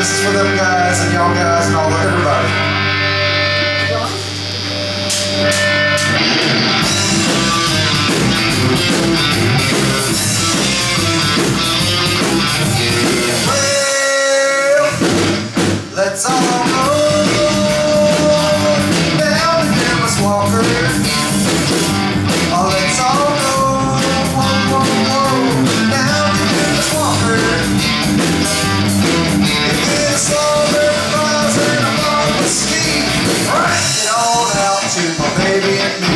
this is for them guys and young guys and all everybody. to my baby and me.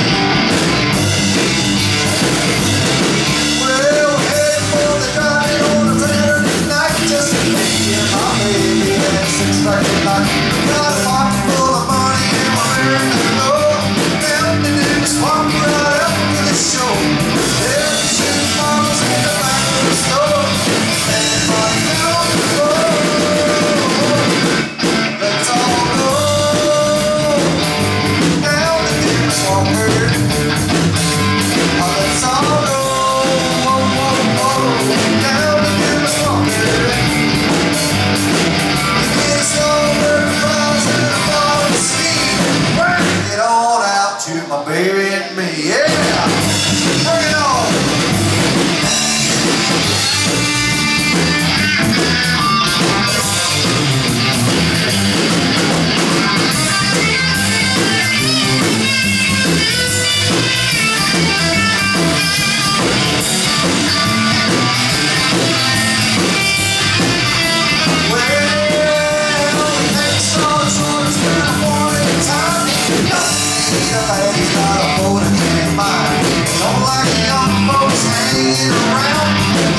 hit me. Yeah! Bring it on!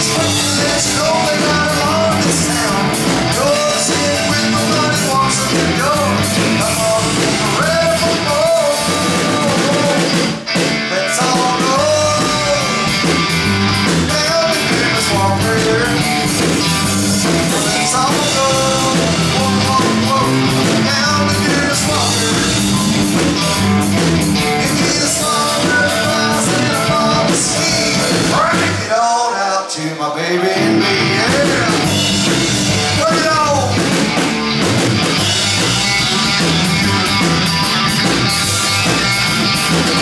Thanks. Thank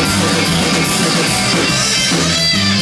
you.